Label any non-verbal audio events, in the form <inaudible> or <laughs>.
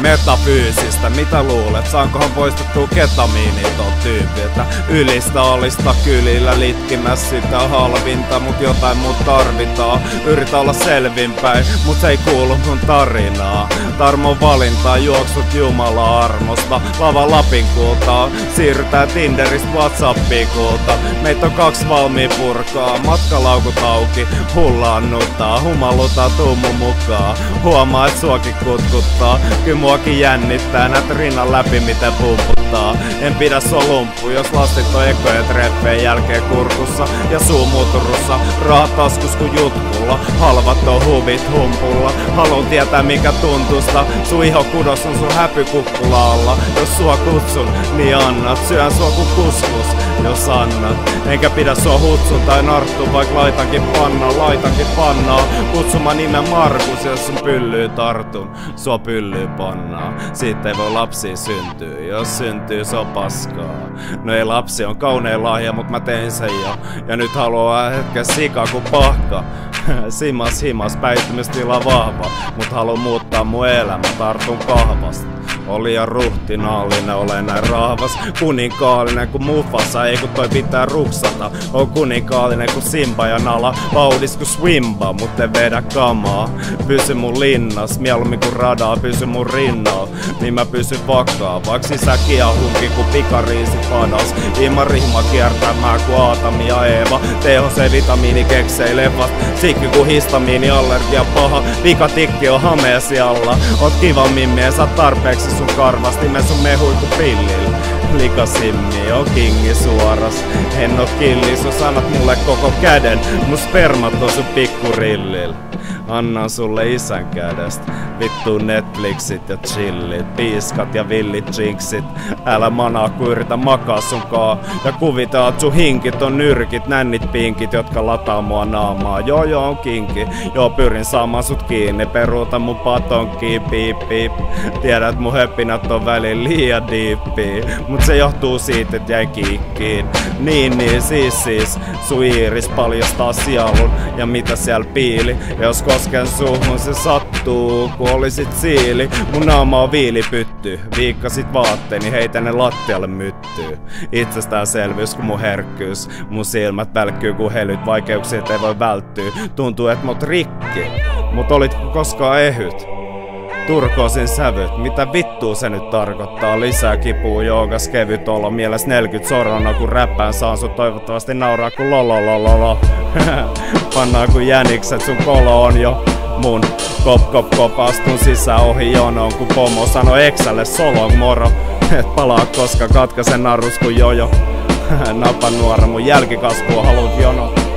metafyysistä. Mitä luulet, saankohan poistettua ketamiiniton tyypiltä Ylistä alista kylillä litkimässä sitä halvinta Mut jotain muut tarvitaan. Yritä olla selvinpäin, mut se ei kuulu mun tarinaa. Tarmon valintaa, juoksut Jumala armosta. Lava Lapin kultaa, siirrytään Tinderistä Whatsappiin kulta. Meitä on kaksi valmiin purkaa, matkalaukut auki Hullaannuttaa, humaluta tummu mukaan. Huomaa et suokin kutkuttaa, kyllä muakin jännittää Näet rinnan läpi miten pumputtaa En pidä sua lumppu, jos lastit on ekojen treffeen jälkeen kurkussa Ja suu muuturussa, rahat taskus kun jutkulla Halvat on huvit humpulla, haluun tietää mikä tuntusta. Sun iho kudos on sun häpykukkula alla. Jos sua kutsun, niin annat, syön sua kun kuskus Jos annat, enkä pidä sua hutsun tai narttu Vaik laitankin panna, laitankin pannaa Kutsuma nimen Markus, jos sun pyllyy tartun. Sua pyllyy pannaa, siitä ei voi lapsi syntyä Jos syntyy, se on paskaa. No ei lapsi on kaunein lahja, mut mä tein sen jo. Ja nyt haluaa hetken sika ku pahka. <laughs> Simas himas, päihtymystila vahva. Mut halu muuttaa mun elämä, tartun kahvasta on liian ruhtinaallinen, olen näin rahvas Kuninkaallinen kuin Mufasa, ei kun toi pitää ruksata. On kuninkaallinen kuin Simba ja Nala Vaudis kuin Swimba, mut en vedä kamaa. Pysy mun linnas, mieluummin kuin radaa Pysy mun rinnalla, niin mä pysyn vakaa Vaik sisä kiahunkin kuin pikariisi padas Ilman rihma kiertämään kuin Aatami ja Eeva. THC vitamiini keksei leffat Sikki kuin histamiini allergia paha. Vikatikki on hameesi alla. Oot kiva mimmi, tarpeeksi sun karvasti, me sun mehui ku pillil. Likasimmi on kingi suoras, en oo killi, sun sanat mulle koko käden, mun spermat on sun pikkurillil. Annan sulle isän kädestä. Vittu Netflixit ja chillit, piiskat ja villit jinksit. Älä manaa kun yritä makaa sunkaa. Ja kuvitaat sun hinkit on nyrkit, nännit pinkit, jotka lataa mua naamaa. Joo joo on kinki, joo pyrin saamaan sut kiinni. Peruuta mun patonki, piip piip. Tiedät mun höppinät on välin liian diippi. Mut se johtuu siitä, että jäi kiikkiin. Niin niin siis siis, sun iiris paljastaa sielun. Ja mitä siellä piili, jos kosken suuhun se sattuu, kun olisit siili. Mun naama on viilipytty, viikkasit vaatteeni, heitä ne lattialle myttyy. Itsestäänselvyys kun mun herkkyys, mun silmät välkkyy kun helyt, vaikeuksia ei voi välttyä. Tuntuu et mut rikki, mut olitko koskaan ehyt? Turkoosin sävyt, mitä vittuu se nyt tarkoittaa? Lisää kipuu, joogas kevyt olo, mieles 40 sorona kun räppään saan sut toivottavasti nauraa kun lololololo. <laughs> Pannaan kun jänikset sun kolo on jo mun Kop kop kop astun sisään ohi jonoon kun pomo sano Exälle solong moro. Et palaa koska katkaisen narrus kun jojo <laughs> Nappa nuora mun jälkikasvua haluut jono